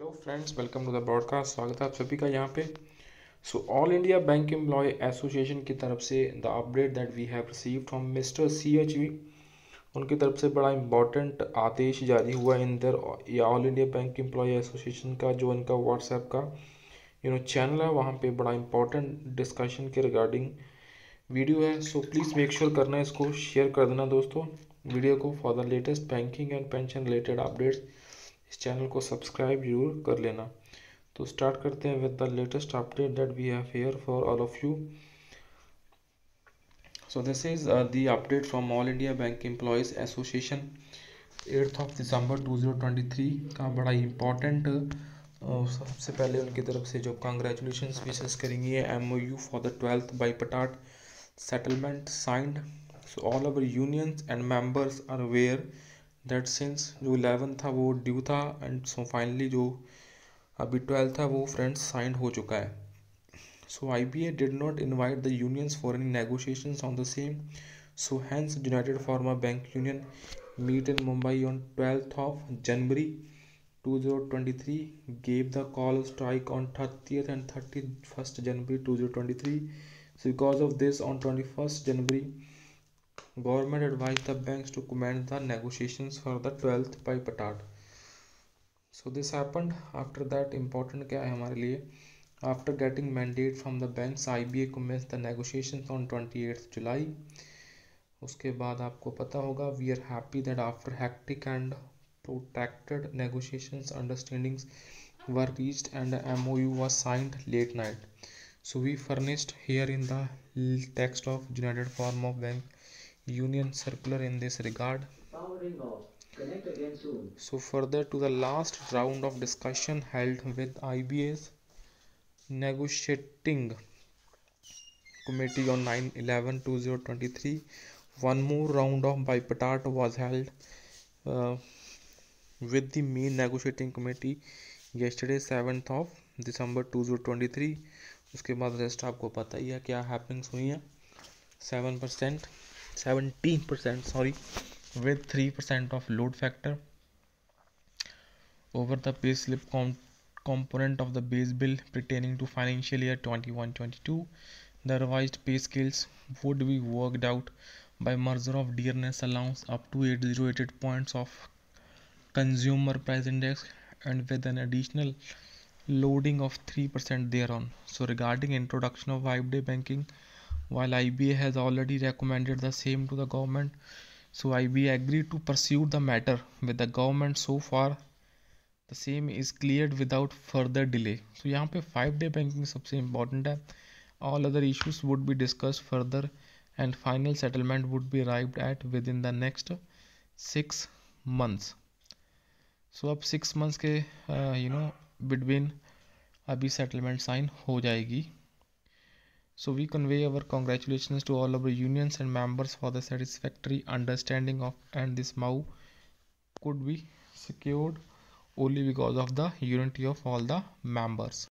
Hello friends welcome to the broadcast स्वागत है आप सभी का यहाँ पे। So all India bank employ association की तरफ़ से the update that we have received from mister C H V उनकी तरफ़ से बड़ा इंपॉर्टेंट आदेश जारी हुआ in the all India bank employ association का, जो इनका व्हाट्सएप का यू नो चैनल है, वहाँ पे बड़ा इंपॉर्टेंट डिस्कशन के रिगार्डिंग वीडियो है। सो प्लीज़ मेक श्योर करना इसको शेयर कर देना दोस्तों वीडियो को for the latest banking and pension related updates इस चैनल को सब्सक्राइब ज़रूर कर लेना। तो स्टार्ट करते हैं with the latest update that we have here for all of you so this is the update from all India bank employees association eighth of December 2023 का बड़ा इंपॉर्टेंट uh, सबसे पहले उनकी तरफ़ से जो कंग्रेचुलेशन विशेष करेंगे M O U for the twelfth bipartite settlement signed so all our unions and members are aware that since जो इलेवन था, वो ड्यू था एंड सो फाइनली जो अभी ट्वेल्थ था, वो फ्रेंड्स साइंड हो चुका है। So I B A did not invite the unions for any negotiation on the same so hence united forum bank union meet in Mumbai on twelfth of January two zero twenty three gave the 2023 gave the call strike on 30th and 31st January 2023 so, because of this, on 21st January Government advised the banks to commence the negotiations for the 12th by Patat. So this happened after that important क्या है हमारे लिए after getting mandate from the banks IBA commenced the negotiations on 28th July उसके बाद आपको पता होगा we are happy that after hectic and protracted negotiations understandings were reached and the MOU was signed late night so we furnished here in the text of United Form of Bank union circular in this regard. So further to the last round of discussion held with IBA's negotiating committee on 9-11-2023 one more round of bipartite was held uh, with the main negotiating committee yesterday 7th of दिसंबर 2023 उसके बाद rest आपको पता ही है क्या happenings हुई हैं seven percent 17% sorry with 3% of load factor over the pay slip com component of the base bill pertaining to financial year 21-22 the revised pay scales would be worked out by merger of dearness allowance up to 8088 points of consumer price index and with an additional loading of 3% thereon. So regarding introduction of five day banking while IBA has already recommended the same to the government. So IBA agreed to pursue the matter with the government so far the same is cleared without further delay. So यहाँ पे five day banking सबसे important है all other issues would be discussed further and final settlement would be arrived at within the next six months. So अब six months के uh, you know between अभी settlement sign हो जाएगी So we convey our congratulations to all our unions and members for the satisfactory understanding of and this MOU could be secured only because of the unity of all the members.